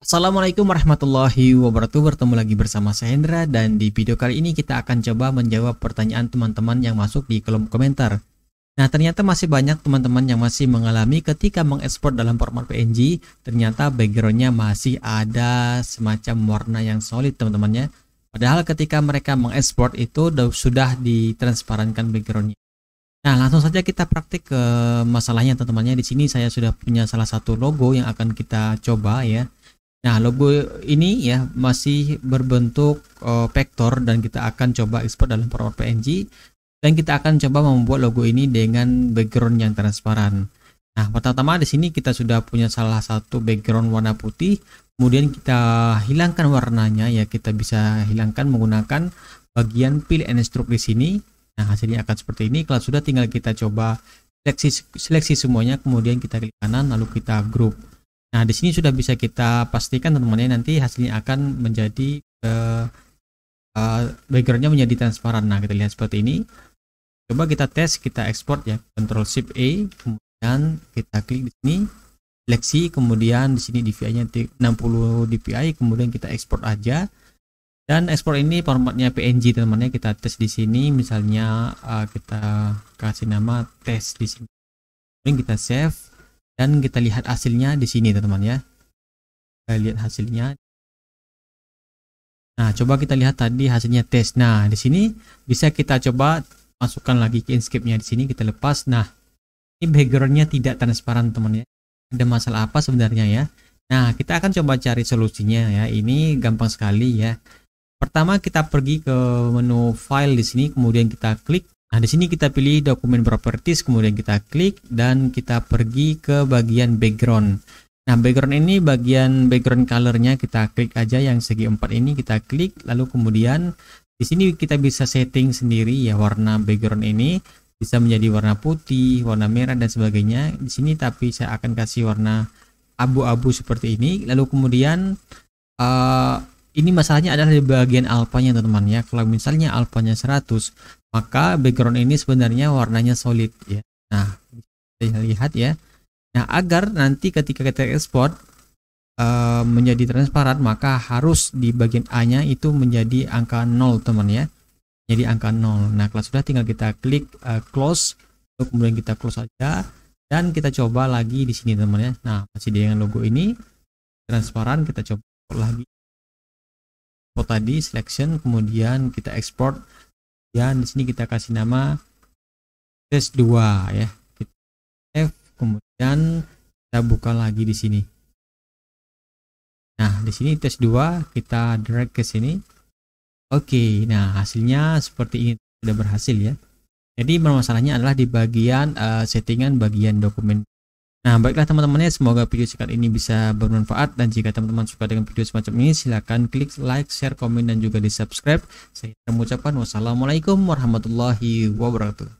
Assalamualaikum warahmatullahi wabarakatuh. Bertemu lagi bersama saya Hendra. Dan di video kali ini kita akan coba menjawab pertanyaan teman-teman yang masuk di kolom komentar. Nah ternyata masih banyak teman-teman yang masih mengalami ketika mengekspor dalam format PNG Ternyata backgroundnya masih ada semacam warna yang solid teman-temannya Padahal ketika mereka mengekspor itu sudah ditransparankan backgroundnya. Nah, langsung saja kita praktik ke masalahnya teman-temannya. Di sini saya sudah punya salah satu logo yang akan kita coba ya. Nah, logo ini ya masih berbentuk uh, vektor dan kita akan coba ekspor dalam format PNG dan kita akan coba membuat logo ini dengan background yang transparan. Nah, pertama di sini kita sudah punya salah satu background warna putih, kemudian kita hilangkan warnanya ya kita bisa hilangkan menggunakan bagian fill and stroke di sini. Nah, hasilnya akan seperti ini. Kalau sudah tinggal kita coba seleksi seleksi semuanya, kemudian kita klik kanan lalu kita group. Nah, di sini sudah bisa kita pastikan teman-teman nanti hasilnya akan menjadi uh, uh, backgroundnya menjadi transparan. Nah, kita lihat seperti ini. Coba kita tes, kita ekspor ya, Ctrl Shift A, kemudian kita klik di sini, seleksi, kemudian di sini DPI-nya 60 dpi, kemudian kita ekspor aja. Dan ekspor ini formatnya PNG teman-teman ya. Kita tes di sini, misalnya uh, kita kasih nama tes di sini. Kemudian kita save dan kita lihat hasilnya di sini teman-teman ya. Kita lihat hasilnya. Nah coba kita lihat tadi hasilnya tes nah di sini bisa kita coba masukkan lagi ke Inkscape-nya di sini kita lepas. Nah ini backgroundnya tidak transparan teman ya. Ada masalah apa sebenarnya ya? Nah kita akan coba cari solusinya ya. Ini gampang sekali ya. Pertama kita pergi ke menu file di sini kemudian kita klik Nah, di sini kita pilih dokumen properties, kemudian kita klik dan kita pergi ke bagian background. Nah, background ini bagian background colornya kita klik aja yang segi empat ini kita klik, lalu kemudian di sini kita bisa setting sendiri ya warna background ini bisa menjadi warna putih, warna merah dan sebagainya. Di sini tapi saya akan kasih warna abu-abu seperti ini. Lalu kemudian uh, ini masalahnya adalah di bagian alfanya teman-teman ya. Kalau misalnya alfanya 100, maka background ini sebenarnya warnanya solid ya. Nah kita lihat ya. Nah agar nanti ketika kita ekspor uh, menjadi transparan maka harus di bagian A nya itu menjadi angka 0 teman ya. Jadi angka 0 nah kalau sudah tinggal kita klik uh, close. Kemudian kita close saja. Dan kita coba lagi di sini teman ya. Nah masih dengan logo ini. Transparan kita coba lagi. Foto tadi selection kemudian kita export dan di sini kita kasih nama tes 2 ya. Kita kemudian kita buka lagi di sini. Nah di sini tes 2 kita drag ke sini. Oke nah hasilnya seperti ini sudah berhasil ya. Jadi permasalahannya adalah di bagian uh, settingan bagian dokumen Nah, baiklah teman-teman ya, semoga video singkat ini bisa bermanfaat dan jika teman-teman suka dengan video semacam ini silahkan klik like, share, komen dan juga di subscribe. Saya mengucapkan wassalamualaikum warahmatullahi wabarakatuh.